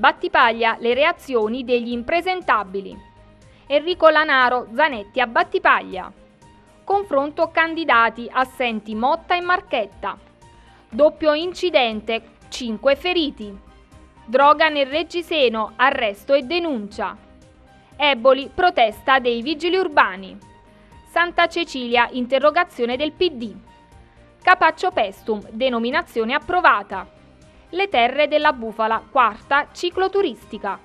Battipaglia, le reazioni degli impresentabili. Enrico Lanaro, Zanetti a Battipaglia. Confronto candidati, assenti Motta e Marchetta. Doppio incidente, 5 feriti. Droga nel Reggiseno, arresto e denuncia. Eboli, protesta dei vigili urbani. Santa Cecilia, interrogazione del PD. Capaccio Pestum, denominazione approvata. Le terre della bufala, quarta cicloturistica.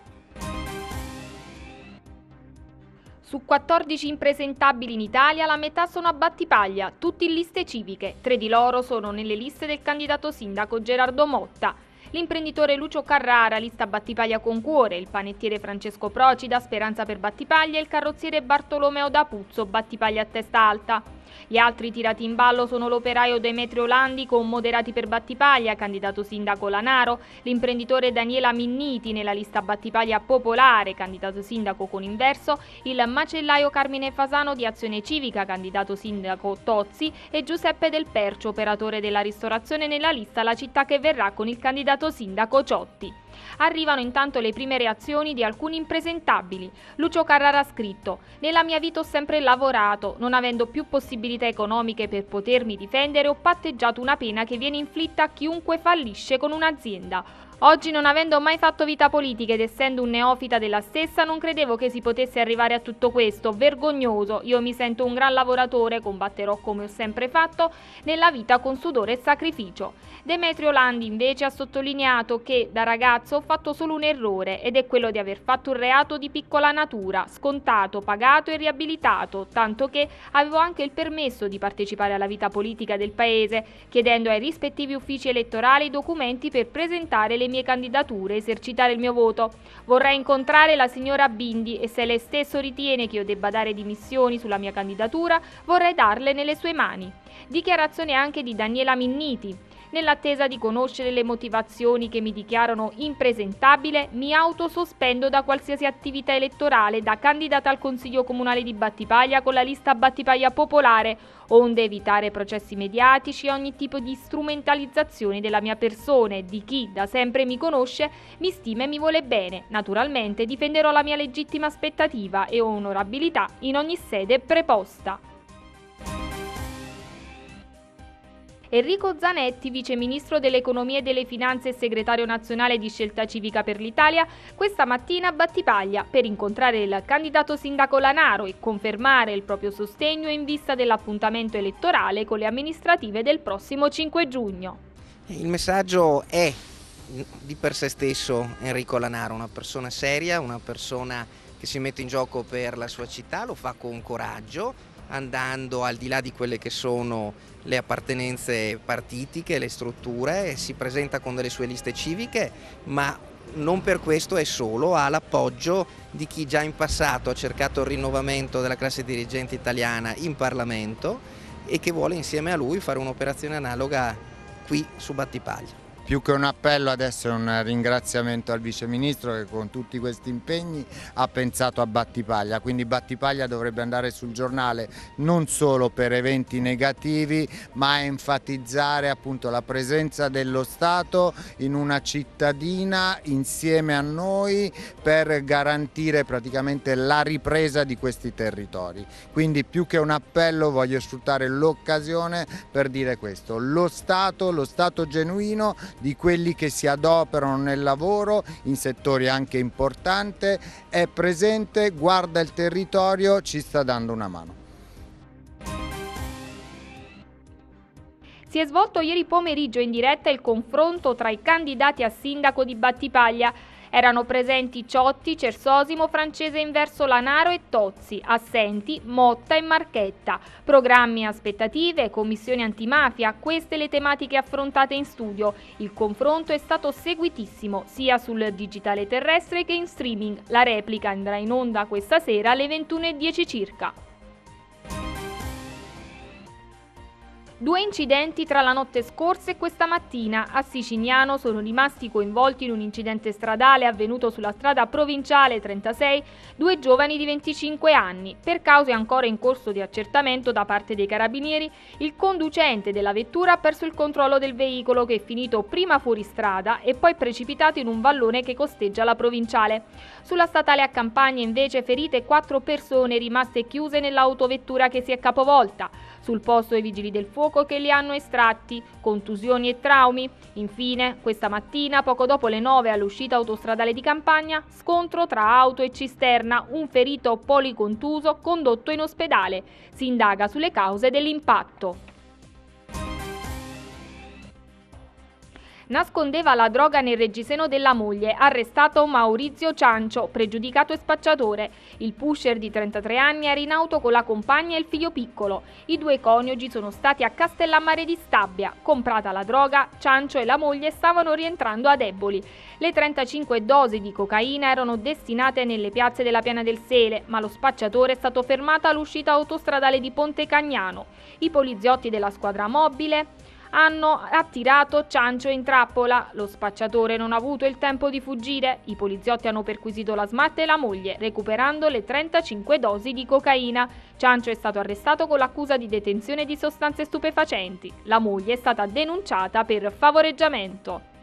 Su 14 impresentabili in Italia, la metà sono a Battipaglia, tutti in liste civiche. Tre di loro sono nelle liste del candidato sindaco Gerardo Motta. L'imprenditore Lucio Carrara, lista Battipaglia con cuore, il panettiere Francesco Procida, Speranza per Battipaglia e il carrozziere Bartolomeo D'Apuzzo, Battipaglia a testa alta. Gli altri tirati in ballo sono l'operaio Demetrio Landi con Moderati per Battipaglia, candidato sindaco Lanaro, l'imprenditore Daniela Minniti nella lista Battipaglia Popolare, candidato sindaco con Inverso, il macellaio Carmine Fasano di Azione Civica, candidato sindaco Tozzi e Giuseppe Del Percio, operatore della ristorazione nella lista La città che verrà con il candidato sindaco Ciotti. Arrivano intanto le prime reazioni di alcuni impresentabili. Lucio Carrara ha scritto: Nella mia vita ho sempre lavorato, non avendo più possibilità economiche per potermi difendere, ho patteggiato una pena che viene inflitta a chiunque fallisce con un'azienda. Oggi, non avendo mai fatto vita politica ed essendo un neofita della stessa, non credevo che si potesse arrivare a tutto questo. Vergognoso. Io mi sento un gran lavoratore, combatterò come ho sempre fatto nella vita con sudore e sacrificio. Demetrio Landi invece ha sottolineato che da ragazzo ho fatto solo un errore ed è quello di aver fatto un reato di piccola natura, scontato, pagato e riabilitato, tanto che avevo anche il permesso di partecipare alla vita politica del paese, chiedendo ai rispettivi uffici elettorali documenti per presentare le le mie candidature, esercitare il mio voto. Vorrei incontrare la signora Bindi e se lei stesso ritiene che io debba dare dimissioni sulla mia candidatura, vorrei darle nelle sue mani. Dichiarazione anche di Daniela Minniti. Nell'attesa di conoscere le motivazioni che mi dichiarano impresentabile, mi autosospendo da qualsiasi attività elettorale da candidata al Consiglio Comunale di Battipaglia con la lista Battipaglia Popolare, onde evitare processi mediatici e ogni tipo di strumentalizzazione della mia persona e di chi da sempre mi conosce, mi stima e mi vuole bene. Naturalmente difenderò la mia legittima aspettativa e onorabilità in ogni sede preposta. Enrico Zanetti, vice ministro dell'economia e delle finanze e segretario nazionale di Scelta Civica per l'Italia, questa mattina a Battipaglia per incontrare il candidato sindaco Lanaro e confermare il proprio sostegno in vista dell'appuntamento elettorale con le amministrative del prossimo 5 giugno. Il messaggio è di per sé stesso Enrico Lanaro, una persona seria, una persona che si mette in gioco per la sua città, lo fa con coraggio, andando al di là di quelle che sono le appartenenze partitiche, le strutture, si presenta con delle sue liste civiche, ma non per questo è solo, ha l'appoggio di chi già in passato ha cercato il rinnovamento della classe dirigente italiana in Parlamento e che vuole insieme a lui fare un'operazione analoga qui su Battipaglia. Più che un appello adesso è un ringraziamento al Vice Ministro che con tutti questi impegni ha pensato a Battipaglia, quindi Battipaglia dovrebbe andare sul giornale non solo per eventi negativi ma enfatizzare appunto la presenza dello Stato in una cittadina insieme a noi per garantire praticamente la ripresa di questi territori. Quindi più che un appello voglio sfruttare l'occasione per dire questo, lo Stato, lo Stato genuino di quelli che si adoperano nel lavoro in settori anche importanti, è presente, guarda il territorio, ci sta dando una mano. Si è svolto ieri pomeriggio in diretta il confronto tra i candidati a sindaco di Battipaglia erano presenti Ciotti, Cersosimo, Francese Inverso Lanaro e Tozzi, assenti Motta e Marchetta. Programmi aspettative, commissioni antimafia, queste le tematiche affrontate in studio. Il confronto è stato seguitissimo sia sul digitale terrestre che in streaming. La replica andrà in onda questa sera alle 21.10 circa. Due incidenti tra la notte scorsa e questa mattina. A Sicignano sono rimasti coinvolti in un incidente stradale avvenuto sulla strada provinciale 36 due giovani di 25 anni. Per cause ancora in corso di accertamento da parte dei carabinieri, il conducente della vettura ha perso il controllo del veicolo che è finito prima fuori strada e poi precipitato in un vallone che costeggia la provinciale. Sulla statale a Campagna invece ferite quattro persone rimaste chiuse nell'autovettura che si è capovolta. Sul posto i vigili del fuoco che li hanno estratti, contusioni e traumi. Infine, questa mattina, poco dopo le 9 all'uscita autostradale di Campagna, scontro tra auto e cisterna, un ferito policontuso condotto in ospedale. Si indaga sulle cause dell'impatto. Nascondeva la droga nel reggiseno della moglie, arrestato Maurizio Ciancio, pregiudicato e spacciatore. Il pusher di 33 anni era in auto con la compagna e il figlio piccolo. I due coniugi sono stati a Castellammare di Stabia. Comprata la droga, Ciancio e la moglie stavano rientrando ad Eboli. Le 35 dosi di cocaina erano destinate nelle piazze della Piana del Sele, ma lo spacciatore è stato fermato all'uscita autostradale di Ponte Cagnano. I poliziotti della squadra mobile hanno attirato Ciancio in trappola. Lo spacciatore non ha avuto il tempo di fuggire. I poliziotti hanno perquisito la smart e la moglie, recuperando le 35 dosi di cocaina. Ciancio è stato arrestato con l'accusa di detenzione di sostanze stupefacenti. La moglie è stata denunciata per favoreggiamento.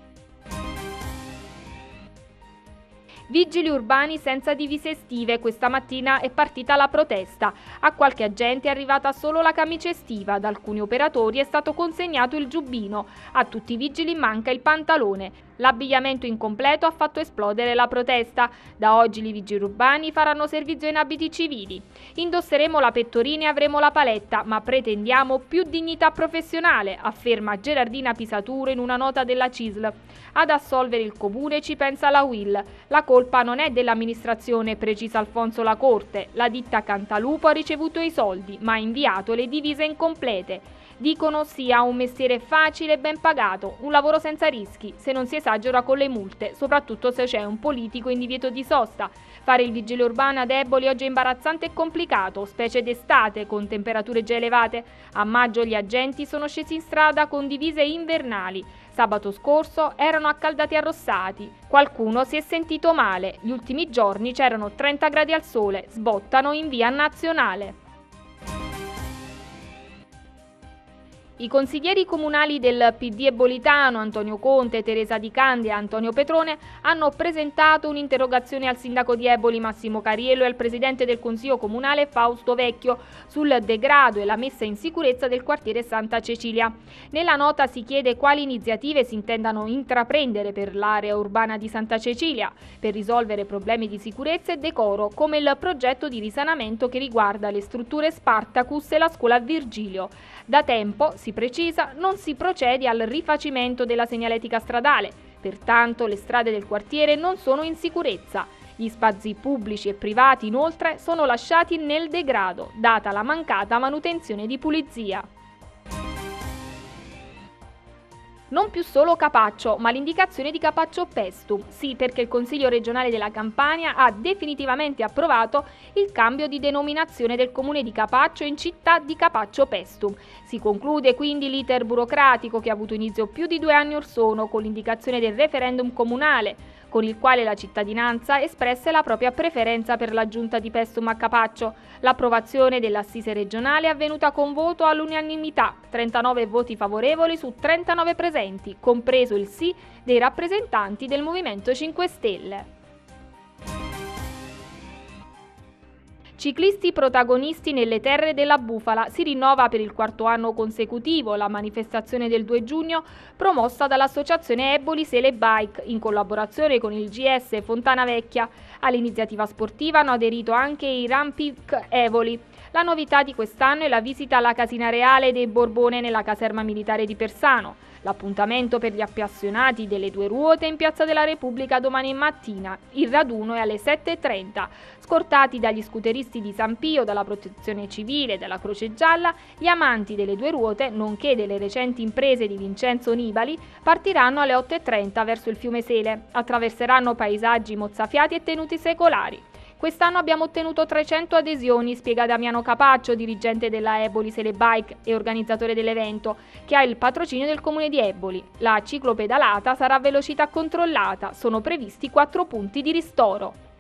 Vigili urbani senza divise estive. Questa mattina è partita la protesta. A qualche agente è arrivata solo la camicia estiva. Ad alcuni operatori è stato consegnato il giubbino. A tutti i vigili manca il pantalone. L'abbigliamento incompleto ha fatto esplodere la protesta. Da oggi i vigili urbani faranno servizio in abiti civili. Indosseremo la pettorina e avremo la paletta, ma pretendiamo più dignità professionale, afferma Gerardina Pisaturo in una nota della CISL. Ad assolvere il comune ci pensa la WIL. La colpa non è dell'amministrazione, precisa Alfonso La Corte. La ditta Cantalupo ha ricevuto i soldi, ma ha inviato le divise incomplete. Dicono sia un mestiere facile e ben pagato, un lavoro senza rischi, se non si esagera con le multe, soprattutto se c'è un politico in divieto di sosta. Fare il vigile urbano a Eboli oggi è imbarazzante e complicato, specie d'estate con temperature già elevate. A maggio gli agenti sono scesi in strada con divise invernali. Sabato scorso erano accaldati arrossati. Qualcuno si è sentito male. Gli ultimi giorni c'erano 30 gradi al sole, sbottano in via nazionale. I consiglieri comunali del PD Ebolitano, Antonio Conte, Teresa Di Candi e Antonio Petrone, hanno presentato un'interrogazione al sindaco di Eboli Massimo Cariello e al presidente del Consiglio Comunale Fausto Vecchio sul degrado e la messa in sicurezza del quartiere Santa Cecilia. Nella nota si chiede quali iniziative si intendano intraprendere per l'area urbana di Santa Cecilia per risolvere problemi di sicurezza e decoro, come il progetto di risanamento che riguarda le strutture Spartacus e la scuola Virgilio. Da tempo si precisa, non si procede al rifacimento della segnaletica stradale, pertanto le strade del quartiere non sono in sicurezza. Gli spazi pubblici e privati inoltre sono lasciati nel degrado, data la mancata manutenzione di pulizia. Non più solo Capaccio, ma l'indicazione di Capaccio Pestum. Sì, perché il Consiglio regionale della Campania ha definitivamente approvato il cambio di denominazione del comune di Capaccio in città di Capaccio Pestum. Si conclude quindi l'iter burocratico che ha avuto inizio più di due anni or sono con l'indicazione del referendum comunale con il quale la cittadinanza espresse la propria preferenza per la giunta di Pestum a Capaccio. L'approvazione dell'assise regionale è avvenuta con voto all'unanimità, 39 voti favorevoli su 39 presenti, compreso il sì dei rappresentanti del Movimento 5 Stelle. Ciclisti protagonisti nelle terre della Bufala si rinnova per il quarto anno consecutivo la manifestazione del 2 giugno promossa dall'associazione Eboli Sele Bike in collaborazione con il GS Fontana Vecchia. All'iniziativa sportiva hanno aderito anche i Rampic Evoli. La novità di quest'anno è la visita alla casina reale dei Borbone nella caserma militare di Persano. L'appuntamento per gli appassionati delle due ruote in Piazza della Repubblica domani mattina. Il raduno è alle 7.30. Scortati dagli scooteristi di San Pio, dalla Protezione Civile e dalla Croce Gialla, gli amanti delle due ruote, nonché delle recenti imprese di Vincenzo Nibali, partiranno alle 8.30 verso il fiume Sele. Attraverseranno paesaggi mozzafiati e tenuti secolari. Quest'anno abbiamo ottenuto 300 adesioni, spiega Damiano Capaccio, dirigente della Eboli Selebike e organizzatore dell'evento, che ha il patrocinio del comune di Eboli. La ciclopedalata sarà a velocità controllata, sono previsti 4 punti di ristoro.